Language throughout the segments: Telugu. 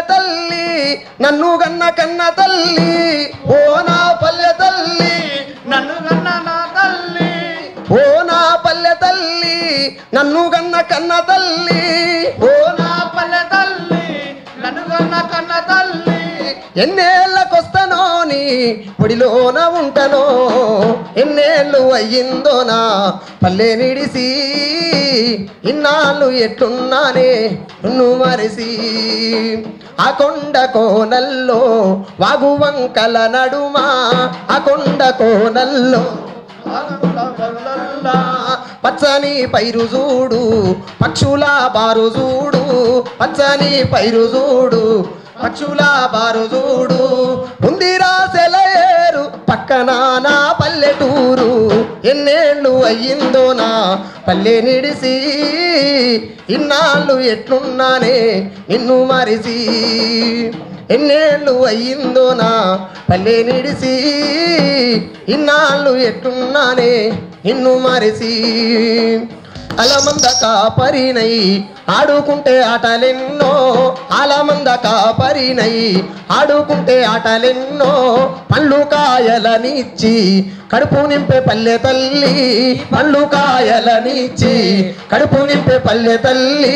తల్లి నన్ను గన్న కన్న తల్లి ఓ నా పల్లె తల్లి నన్ను గన్న నా తల్లి ఓ నా పల్లె తల్లి నన్ను గన్న కన్న తల్లి ఓ నా పల్లె తల్లి నన్ను గన్న కన్న తల్లి. ఎన్నేళ్ళకొస్తానో నీ ఒడిలోన ఉంటనో? ఎన్నేళ్ళు అయ్యిందో నా పల్లె నిడిసి? ఇన్నాళ్ళు ఎట్లున్నానే నువ్వు మరిసి? ఆ కొండ కోనల్లో వాగు వంకల నడుమా ఆ కొండ కోనల్లో పచ్చని పైరు చూడు పక్షుల బారు చూడు పచ్చని పైరు చూడు పక్షుల బారు చూడు నా పల్లెటూరు ఎన్నేళ్ళు అయ్యిందో నా పల్లె నిడిసి. ఇన్నాళ్ళు ఎట్లున్నానే నిన్ను మరిసి. ఎన్నేళ్ళు అయ్యిందో నా పల్లె నిడిసి. ఇన్నాళ్ళు ఎట్లున్నానే నిన్ను మరిసి. అలమంద కాపరినై ఆడుకుంటే ఆటలెన్నో అలమంద కాపరినై ఆడుకుంటే ఆటలెన్నో పళ్ళు కాయలనిచ్చి కడుపు నింపే పల్లె తల్లి పళ్ళు కాయలనిచ్చి కడుపు నింపే పల్లె తల్లి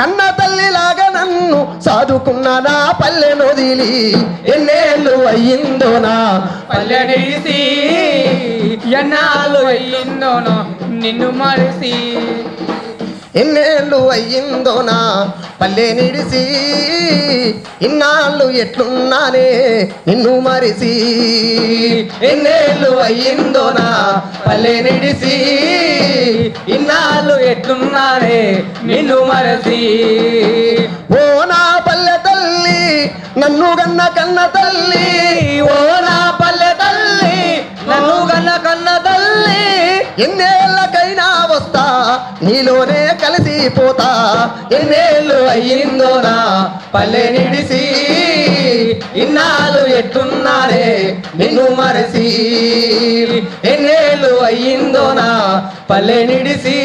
కన్న తల్లిలాగా నన్ను సాదుకున్న నా పల్లె నొదిలి ఎన్నేళ్ళు అయ్యిందో నా పల్లె నిడిసి ఎన్నాళ్ళు అయ్యిందోనో నిన్ను మరిసి ఎన్నేళ్ళు అయ్యిందో నా పల్లె నిడిసి ఇన్నాళ్ళు ఎట్లున్నానే నిన్ను మరిసి. ఎన్నేళ్ళు అయ్యిందో నా పల్లె నిడిసి ఇన్నాళ్ళు ఎట్లున్నానే నిన్ను మరసి. ఓ నా పల్లె తల్లి నన్ను గన్న కన్న తల్లి ఎన్నేళ్ళకైనా వస్తా నీలోనే కలిసిపోతా ఎన్నేళ్ళు అయ్యిందో నా పల్లె నిడిసి ఇన్నాళ్ళు ఎట్లున్నారే నిన్ను మరసి. ఎన్నేళ్ళు అయ్యిందో నా పల్లె నిడిసి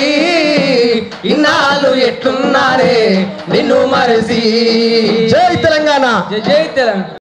ఇన్నాళ్ళు ఎట్లున్నారే నిన్ను మరసి. జై తెలంగాణ. జై తెలంగాణ.